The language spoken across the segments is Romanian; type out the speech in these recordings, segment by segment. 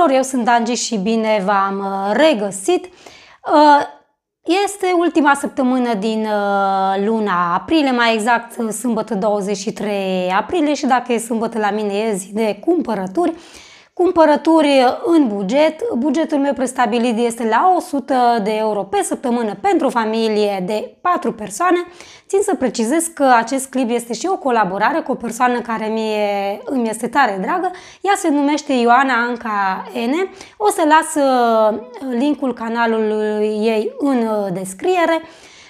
Bună tuturor, eu sunt Angie și bine v-am uh, regăsit. Uh, este ultima săptămână din uh, luna aprilie, mai exact sâmbătă 23 aprilie și dacă e sâmbătă la mine e zi de cumpărături. Cumpărături în buget. Bugetul meu prestabilit este la 100 de euro pe săptămână pentru o familie de 4 persoane. Țin să precizez că acest clip este și o colaborare cu o persoană care mie, îmi este tare dragă. Ea se numește Ioana Anca N. O să las uh, linkul canalului ei în uh, descriere.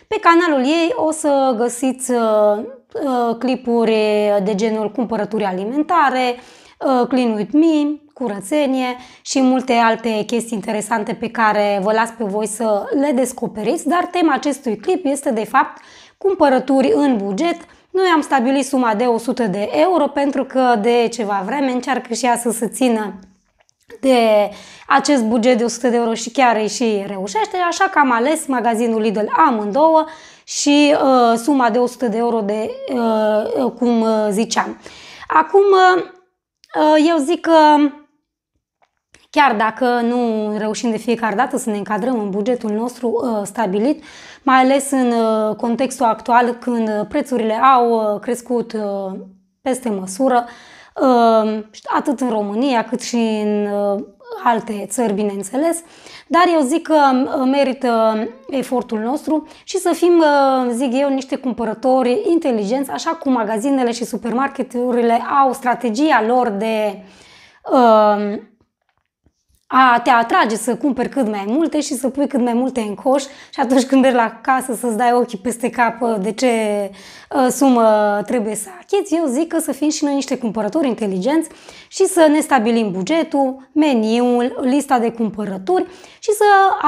Pe canalul ei o să găsiți uh, clipuri de genul cumpărături alimentare, Clean With Me, curățenie și multe alte chestii interesante pe care vă las pe voi să le descoperiți, dar tema acestui clip este de fapt cumpărături în buget. Noi am stabilit suma de 100 de euro pentru că de ceva vreme încearcă și ea să se țină de acest buget de 100 de euro și chiar îi și reușește, așa că am ales magazinul Lidl amândouă și uh, suma de 100 de euro de, uh, cum uh, ziceam. Acum, uh, eu zic că chiar dacă nu reușim de fiecare dată să ne încadrăm în bugetul nostru uh, stabilit, mai ales în uh, contextul actual când prețurile au uh, crescut uh, peste măsură, uh, atât în România cât și în uh, alte țări, bineînțeles, dar eu zic că uh, merită efortul nostru și să fim, uh, zic eu, niște cumpărători inteligenți, așa cum magazinele și supermarketurile au strategia lor de uh, a te atrage să cumperi cât mai multe și să pui cât mai multe în coș și atunci când mergi la casă să-ți dai ochii peste cap uh, de ce uh, sumă trebuie să achiți, eu zic că să fim și noi niște cumpărători inteligenți și să ne stabilim bugetul, meniul, lista de cumpărături și să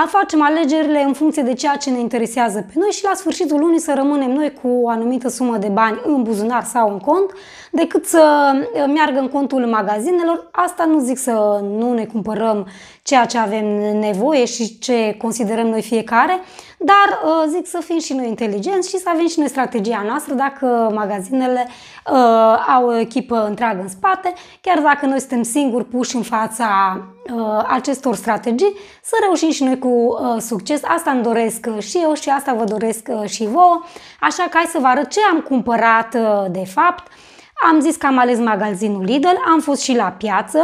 facem alegerile în funcție de ceea ce ne interesează pe noi și la sfârșitul lunii să rămânem noi cu o anumită sumă de bani în buzunar sau în cont, decât să uh, meargă în contul magazinelor. Asta nu zic să nu ne cumpărăm ceea ce avem nevoie și ce considerăm noi fiecare, dar uh, zic să fim și noi inteligenți și să avem și noi strategia noastră dacă magazinele uh, au o echipă întreagă în spate, chiar dacă noi suntem singuri puși în fața uh, acestor strategii, să reușim și noi cu uh, succes. Asta îmi doresc și eu și asta vă doresc uh, și vouă. Așa că hai să vă arăt ce am cumpărat uh, de fapt. Am zis că am ales magazinul Lidl, am fost și la piață,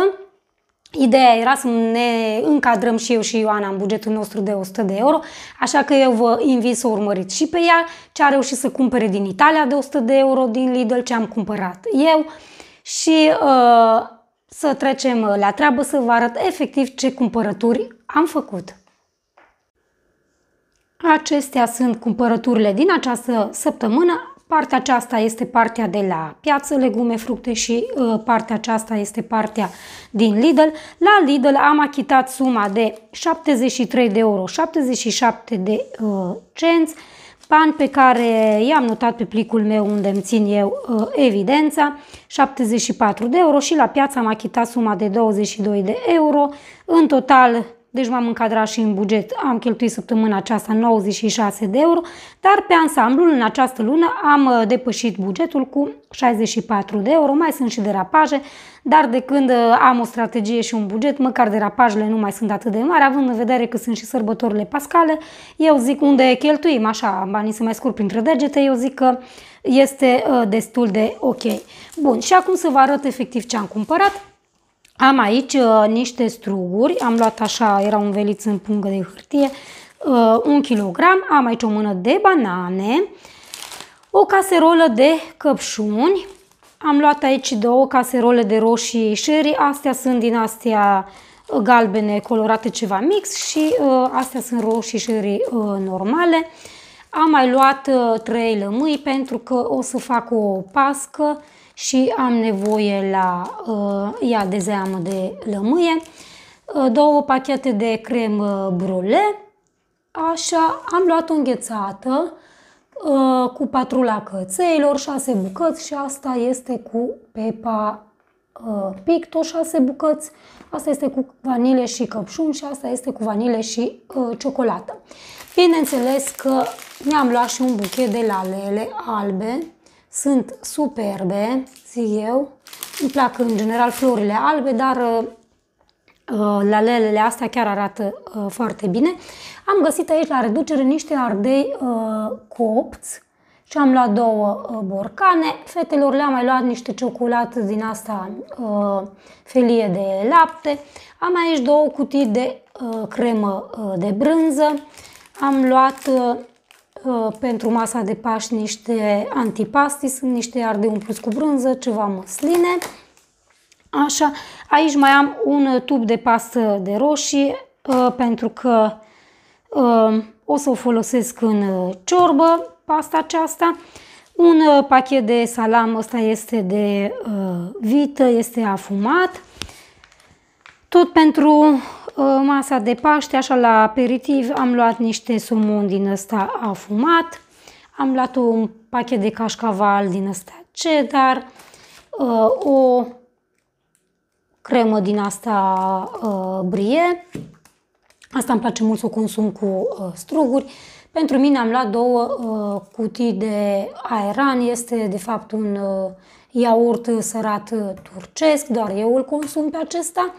Ideea era să ne încadrăm și eu și Ioana în bugetul nostru de 100 de euro, așa că eu vă invit să urmăriți și pe ea ce a reușit să cumpere din Italia de 100 de euro din Lidl, ce am cumpărat eu și uh, să trecem la treabă să vă arăt efectiv ce cumpărături am făcut. Acestea sunt cumpărăturile din această săptămână. Partea aceasta este partea de la piață, legume, fructe și uh, partea aceasta este partea din Lidl. La Lidl am achitat suma de 73 de euro, 77 de uh, cenți, bani pe care i-am notat pe plicul meu unde îmi țin eu uh, evidența, 74 de euro și la piață am achitat suma de 22 de euro, în total deci m-am încadrat și în buget. Am cheltuit săptămâna aceasta 96 de euro, dar pe ansamblul în această lună am uh, depășit bugetul cu 64 de euro. Mai sunt și derapaje, dar de când uh, am o strategie și un buget, măcar derapajele nu mai sunt atât de mari, având în vedere că sunt și sărbătorile pascale, eu zic unde cheltuim așa banii să mai scurg printre degete, eu zic că este uh, destul de ok. Bun, și acum să vă arăt efectiv ce am cumpărat. Am aici uh, niște struguri, am luat așa, era un veliț în pungă de hârtie, uh, un kilogram, am aici o mână de banane, o caserolă de căpșuni, am luat aici două caserole de roșii sherry, astea sunt din astea uh, galbene colorate ceva mix și uh, astea sunt roșii sherry uh, normale. Am mai luat uh, trei lămâi pentru că o să fac o pască și am nevoie la uh, ea de zeamă de lămâie, uh, două pachete de cremă brule, așa, am luat o înghețată uh, cu patrula cățeilor, șase bucăți și asta este cu pepa uh, picto, șase bucăți, asta este cu vanile și căpșuni și asta este cu vanile și uh, ciocolată. Bineînțeles că mi-am luat și un buchet de lalele albe, sunt superbe, zic eu. Îmi plac în general florile albe, dar uh, lalelele astea chiar arată foarte bine. Am găsit aici la reducere niște ardei copți și am luat două borcane. Fetelor le-am mai luat niște ciocolată din asta felie de lapte. Am aici două cutii de cremă de brânză. Am luat pentru masa de Paști niște antipasti, sunt niște ardei umpluți cu brânză, ceva măsline. Așa, aici mai am un tub de pastă de roșii pentru că o să o folosesc în ciorbă, pasta aceasta. Un pachet de salam, ăsta este de vită, este afumat. Tot pentru Ă, masa de Paște, așa la aperitiv, am luat niște somon din ăsta afumat, am luat un pachet de cașcaval din ăsta cheddar, ă, o cremă din asta ă, brie, asta îmi place mult să o consum cu struguri. Pentru mine am luat două cutii de aeran, este de fapt un iaurt sărat turcesc, doar eu îl consum pe acesta.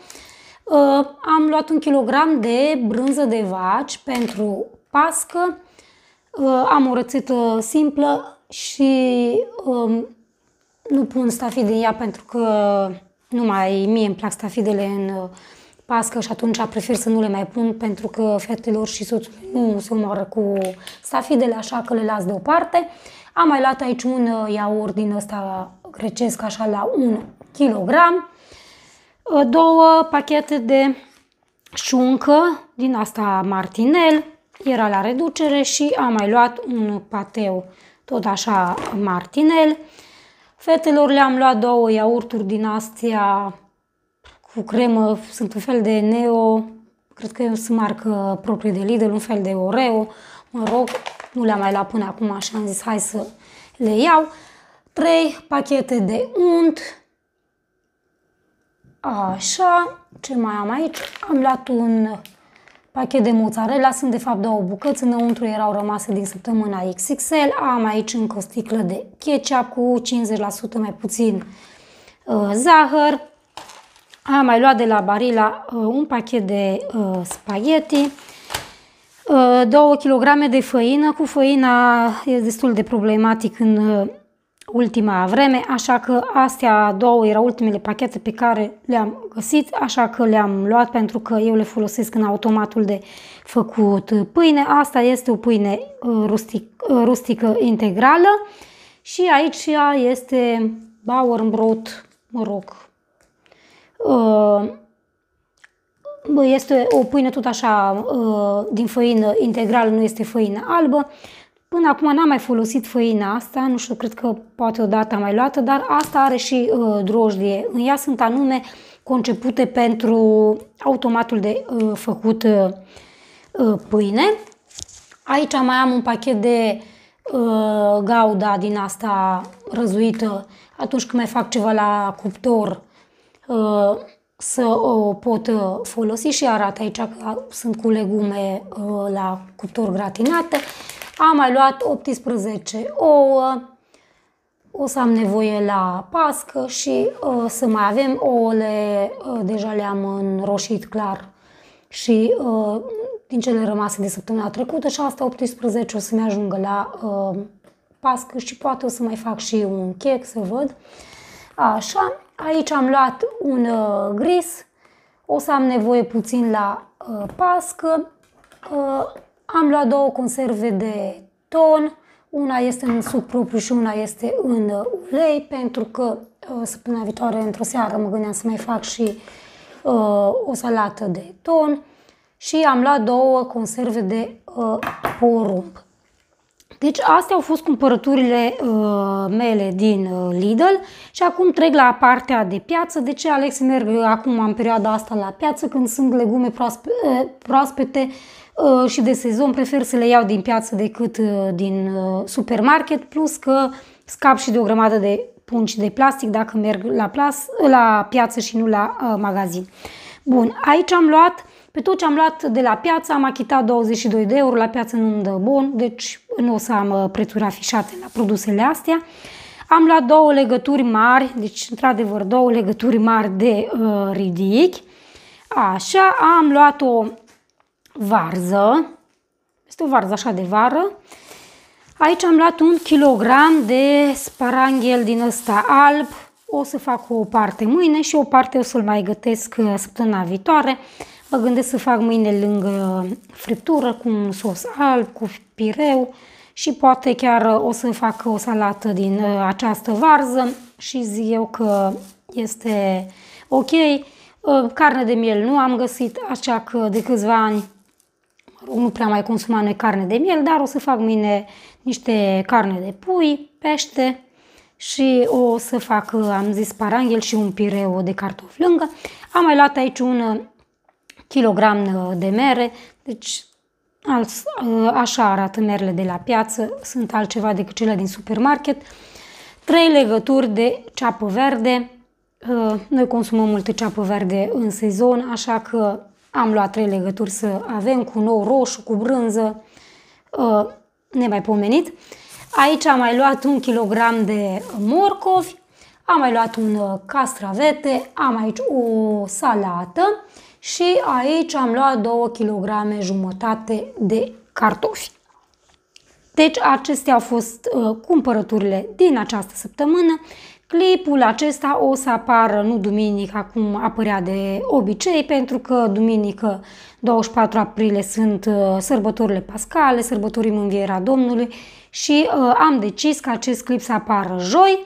Uh, am luat un kilogram de brânză de vaci pentru pască. Uh, am o rețetă simplă și um, nu pun stafide în ea pentru că nu mai mie îmi plac stafidele în uh, pască și atunci prefer să nu le mai pun pentru că fetelor și soțul nu se omoară cu stafidele, așa că le las deoparte. Am mai luat aici un iaurt din ăsta grecesc așa la 1 kg. Ă, două pachete de șuncă din asta martinel, era la reducere și am mai luat un pateu tot așa martinel. Fetelor le-am luat două iaurturi din astea cu cremă, sunt un fel de Neo, cred că sunt marcă proprie de Lidl, un fel de Oreo, mă rog, nu le-am mai luat până acum așa am zis hai să le iau. Trei pachete de unt, Așa, ce mai am aici? Am luat un pachet de mozzarella, sunt de fapt două bucăți, înăuntru erau rămase din săptămâna XXL. Am aici încă o sticlă de ketchup cu 50% mai puțin uh, zahăr. Am mai luat de la Barilla uh, un pachet de uh, spaghetti. 2 kg de făină. Cu făina e destul de problematic în uh, ultima vreme, așa că astea două erau ultimele pachete pe care le-am găsit, așa că le-am luat pentru că eu le folosesc în automatul de făcut pâine. Asta este o pâine uh, rustic, uh, rustică integrală și aici ea este Bauernbrot, mă rog, uh, este o pâine tot așa din făină integrală, nu este făină albă. Până acum n-am mai folosit făina asta, nu știu, cred că poate odată am mai luată, dar asta are și uh, drojdie. În ea sunt anume concepute pentru automatul de uh, făcut uh, uh, pâine. Aici mai am un pachet de uh, gauda din asta răzuită atunci când mai fac ceva la cuptor uh, să o pot uh, folosi și arată aici că sunt cu legume uh, la cuptor gratinate. Am mai luat 18 ouă, o să am nevoie la pască și uh, să mai avem ouăle, uh, deja le-am înroșit clar și uh, din cele rămase de săptămâna trecută și asta 18 o să-mi ajungă la uh, pască și poate o să mai fac și un chec să văd. Așa, aici am luat un uh, gris, o să am nevoie puțin la uh, pască. Uh, am luat două conserve de ton, una este în suc propriu și una este în ulei, pentru că uh, săptămâna viitoare, într-o seară, mă gândeam să mai fac și uh, o salată de ton și am luat două conserve de uh, porumb. Deci astea au fost cumpărăturile uh, mele din uh, Lidl și acum trec la partea de piață. De ce Alex merg acum în perioada asta la piață când sunt legume proaspe, uh, proaspete uh, și de sezon prefer să le iau din piață decât uh, din uh, supermarket, plus că scap și de o grămadă de pungi de plastic dacă merg la, plas, la piață și nu la uh, magazin. Bun, aici am luat pe tot ce am luat de la piață am achitat 22 de euro, la piață nu-mi dă bon, deci nu o să am uh, prețuri afișate la produsele astea. Am luat două legături mari, deci într-adevăr două legături mari de uh, ridic. Așa, am luat o varză, este o varză așa de vară. Aici am luat un kilogram de sparanghel din ăsta alb. O să fac o parte mâine și o parte o să-l mai gătesc uh, săptămâna viitoare. Mă gândesc să fac mâine lângă friptură cu un sos alb, cu pireu și poate chiar uh, o să fac o salată din uh, această varză și zic eu că este ok. Carne de miel nu am găsit, așa că de câțiva ani nu prea mai consumam noi carne de miel, dar o să fac mine niște carne de pui, pește și o să fac, am zis, paranghel și un pireu de cartofi lângă. Am mai luat aici un kilogram de mere, deci așa arată merele de la piață, sunt altceva decât cele din supermarket. Trei legături de ceapă verde, noi consumăm multă ceapă verde în sezon, așa că am luat trei legături să avem cu nou roșu, cu brânză, uh, nemaipomenit. Aici am mai luat un kilogram de morcovi, am mai luat un uh, castravete, am aici o salată și aici am luat 2 kg jumătate de cartofi. Deci acestea au fost uh, cumpărăturile din această săptămână. Clipul acesta o să apară nu duminică, cum apărea de obicei, pentru că duminică 24 aprilie sunt uh, sărbătorile pascale, sărbătorim învierea Domnului și uh, am decis ca acest clip să apară joi,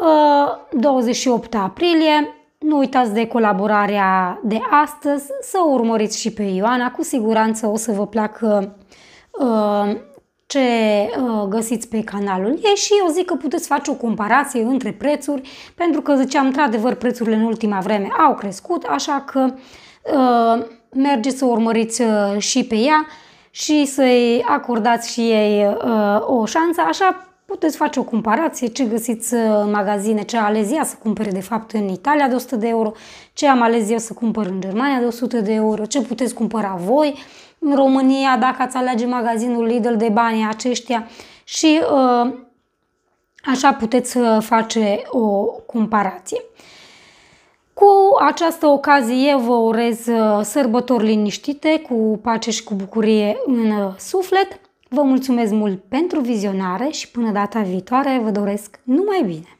uh, 28 aprilie. Nu uitați de colaborarea de astăzi, să urmăriți și pe Ioana, cu siguranță o să vă placă uh, ce uh, găsiți pe canalul ei și eu zic că puteți face o comparație între prețuri, pentru că ziceam, într-adevăr, prețurile în ultima vreme au crescut, așa că uh, mergeți să urmăriți uh, și pe ea și să-i acordați și ei uh, o șansă, așa puteți face o comparație, ce găsiți uh, în magazine, ce a ales ea să cumpere de fapt în Italia de 100 de euro, ce am ales eu să cumpăr în Germania de 100 de euro, ce puteți cumpăra voi, în România, dacă ați alege magazinul Lidl de bani aceștia și uh, așa puteți uh, face o comparație. Cu această ocazie vă urez uh, sărbători liniștite, cu pace și cu bucurie în suflet. Vă mulțumesc mult pentru vizionare și până data viitoare vă doresc numai bine!